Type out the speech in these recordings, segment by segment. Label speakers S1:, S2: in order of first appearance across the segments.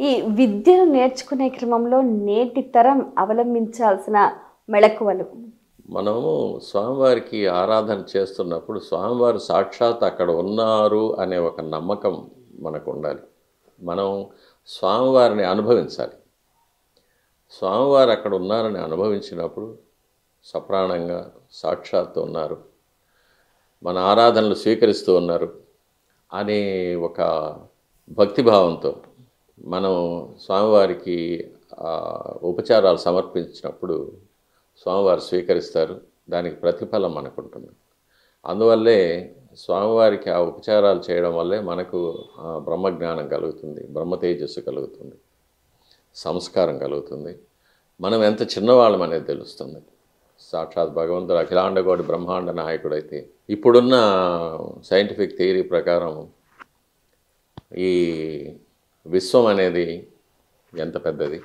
S1: ఈ విద్యను నేర్చుకునే క్రమంలో నేటి తరం అవలంబించాల్సిన మెళకువలు.
S2: మనము స్వామివారికి ఆరాధన చేస్తున్నప్పుడు స్వామివారు సాక్షాత్ అక్కడ ఉన్నారు అనే ఒక నమ్మకం మనకు ఉండాలి మనం స్వామివారిని అనుభవించాలి. స్వామివారు అక్కడ ఉన్నారని అనుభవించినప్పుడు సప్రాణంగా సాక్షాత్తు ఉన్నారు. మన ఆరాధనలు స్వీకరిస్తూ ఉన్నారు అనే ఒక భక్తిభావంతో మనం స్వామివారికి ఉపచారాలు సమర్పించినప్పుడు స్వామివారు స్వీకరిస్తారు. దానికి ప్రతిఫలం మనకు ఉంటుంది అందువల్లే స్వామివారికి ఆ ఉపచారాలు చేయడం వల్లే మనకు బ్రహ్మజ్ఞానం కలుగుతుంది బ్రహ్మ తేజస్సు కలుగుతుంది సంస్కారం కలుగుతుంది. మనం ఎంత చిన్నవాళ్ళం అనేది తెలుస్తుంది. సాక్షాత్ భగవంతుడు అఖిలాండగోడి బ్రహ్మాండ నాయకుడైతే ఇప్పుడున్న సైంటిఫిక్ థియరీ ప్రకారం ఈ విశ్వం అనేది ఎంత పెద్దది?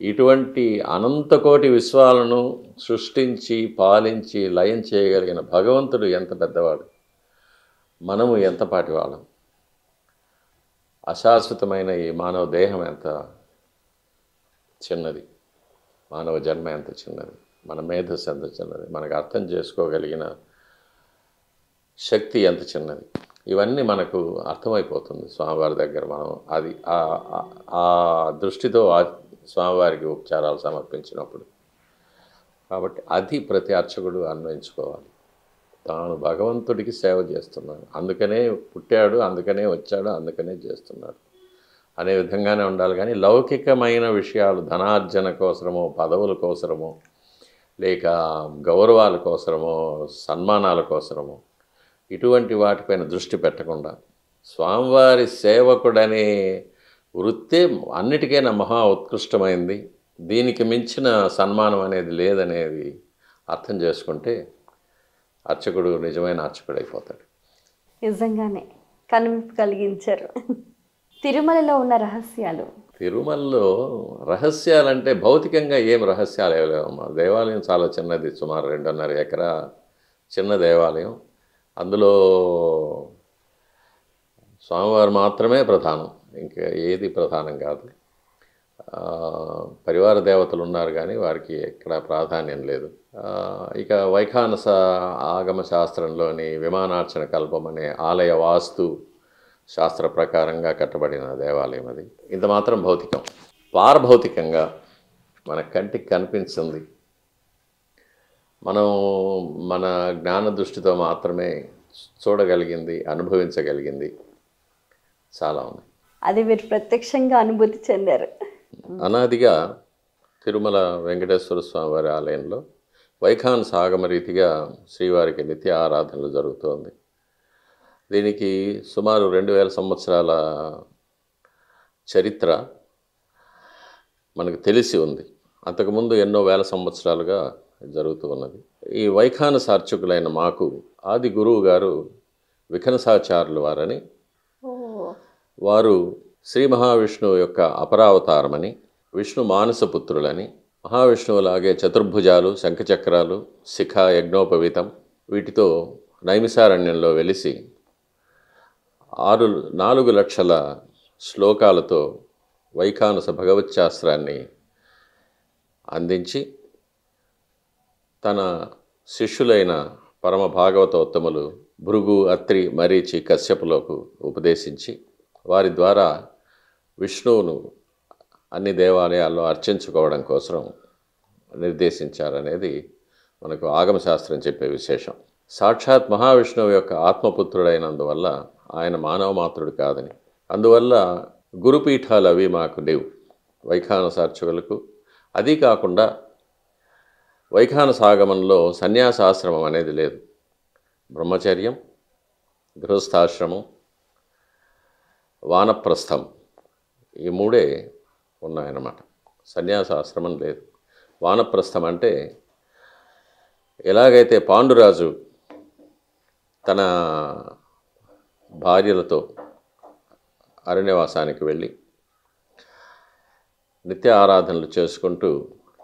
S2: ఇటువంటి అనంతకోటి విశ్వాలను సృష్టించి పాలించి లయం చేయగలిగిన భగవంతుడు ఎంత పెద్దవాడు? మనము ఎంత వాళ్ళం అశాశ్వతమైన ఈ మానవ దేహం ఎంత చిన్నది? మానవ జన్మ ఎంత చిన్నది? మన మేధస్సు ఎంత చిన్నది? మనకు అర్థం చేసుకోగలిగిన శక్తి ఎంత చిన్నది? ఇవన్నీ మనకు అర్థమైపోతుంది స్వామివారి దగ్గర మనం. అది ఆ- దృష్టితో ఆ స్వామివారికి ఉపచారాలు సమర్పించినప్పుడు. కాబట్టి అది ప్రతి అర్చకుడు అన్వయించుకోవాలి. తాను భగవంతుడికి సేవ చేస్తున్నాడు. అందుకనే పుట్టాడు అందుకనే వచ్చాడు అందుకనే చేస్తున్నాడు. అనే విధంగానే ఉండాలి. కానీ లౌకికమైన విషయాలు ధనార్జన కోసమో పదవుల కోసమో లేక గౌరవాల కోసమో సన్మానాల కోసమో ఇటువంటి వాటిపైన దృష్టి పెట్టకుండా స్వామివారి సేవకుడనే వృత్తే అన్నిటికైనా మహా ఉత్కృష్టమైంది. దీనికి మించిన సన్మానం అనేది లేదనేది అర్థం చేసుకుంటే అర్చకుడు నిజమైన అర్చకుడు అయిపోతాడు
S1: నిజంగానే కనువిప్పు కలిగించారు. తిరుమలలో ఉన్న రహస్యాలు?
S2: తిరుమలలో రహస్యాలంటే భౌతికంగా ఏం రహస్యాలు ఏమీ లేవమ్మా. దేవాలయం చాలా చిన్నది సుమారు రెండున్నర ఎకరా చిన్న దేవాలయం. అందులో స్వామివారు మాత్రమే ప్రధానం. ఇంకా ఏది ప్రధానం కాదు. పరివార దేవతలు ఉన్నారు కానీ వారికి ఎక్కడ ప్రాధాన్యం లేదు. ఇక వైఖానస ఆగమ శాస్త్రంలోని విమానార్చన కల్పం అనే ఆలయ వాస్తు శాస్త్ర ప్రకారంగా కట్టబడిన దేవాలయం అది. ఇంత మాత్రం భౌతికం. పారభౌతికంగా మన కంటికి కనిపించింది మనం మన జ్ఞాన దృష్టితో మాత్రమే చూడగలిగింది అనుభవించగలిగింది. చాలా ఉన్నాయి
S1: అది మీరు ప్రత్యక్షంగా అనుభూతి చెందారు.
S2: అనాదిగా తిరుమల వెంకటేశ్వర స్వామి వారి ఆలయంలో వైఖాన్ సాగమ రీతిగా శ్రీవారికి నిత్య ఆరాధనలు జరుగుతోంది. దీనికి సుమారు రెండు వేల సంవత్సరాల చరిత్ర మనకు తెలిసి ఉంది. అంతకుముందు ఎన్నో వేల సంవత్సరాలుగా జరుగుతూ ఉన్నది ఈ వైఖాన సార్చకులైన మాకు ఆది గురువు గారు వికనసాచార్యులు వారని వారు శ్రీ మహావిష్ణువు యొక్క అపరావతారమని విష్ణు మానసపుత్రులని మహావిష్ణువులాగే చతుర్భుజాలు శంఖచక్రాలు శిఖ యజ్ఞోపవీతం వీటితో నైమిసారణ్యంలో వెలిసి ఆరు నాలుగు లక్షల శ్లోకాలతో వైఖానస భగవత్ శాస్త్రాన్ని అందించి తన శిష్యులైన పరమ భాగవతోత్తములు భృగు అత్రి మరీచి కశ్యపులకు ఉపదేశించి వారి ద్వారా విష్ణువును అన్ని దేవాలయాల్లో అర్చించుకోవడం కోసం నిర్దేశించారనేది మనకు ఆగమశాస్త్రం చెప్పే విశేషం. సాక్షాత్ మహావిష్ణువు యొక్క ఆత్మపుత్రుడైనందువల్ల ఆయన మానవ మాత్రుడు కాదని. అందువల్ల గురుపీఠాలు అవి మాకు లేవు. వైఖానసార్చకులకు అది కాకుండా వైఖాన సాగమంలో సన్యాసాశ్రమం అనేది లేదు. బ్రహ్మచర్యం గృహస్థాశ్రమం వానప్రస్థం ఈ మూడే ఉన్నాయన్నమాట. సన్యాసాశ్రమం లేదు. వానప్రస్థం అంటే ఎలాగైతే పాండురాజు తన భార్యలతో అరణ్యవాసానికి వెళ్ళి నిత్య ఆరాధనలు చేసుకుంటూ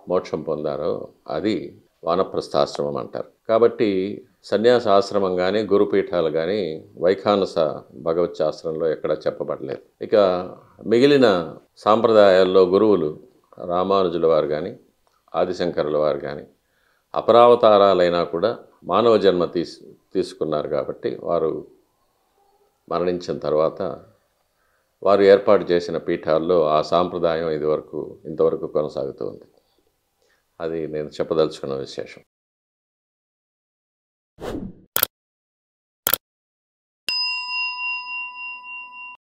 S2: మోక్షం పొందారో అది వానప్రస్థాశ్రమం అంటారు. కాబట్టి సన్యాస ఆశ్రమం కానీ గురుపీఠాలు కానీ వైఖానస భగవత్ శాస్త్రంలో ఎక్కడా చెప్పబడలేదు. ఇక మిగిలిన సాంప్రదాయాల్లో గురువులు రామానుజుల వారు కానీ ఆదిశంకరుల వారు కానీ అపరావతారాలైనా కూడా మానవ జన్మ తీసు తీసుకున్నారు కాబట్టి వారు మరణించిన తర్వాత వారు ఏర్పాటు చేసిన పీఠాల్లో ఆ సాంప్రదాయం ఇదివరకు ఇంతవరకు కొనసాగుతూ ఉంది. అది నేను చెప్పదలుచుకున్న విశేషం.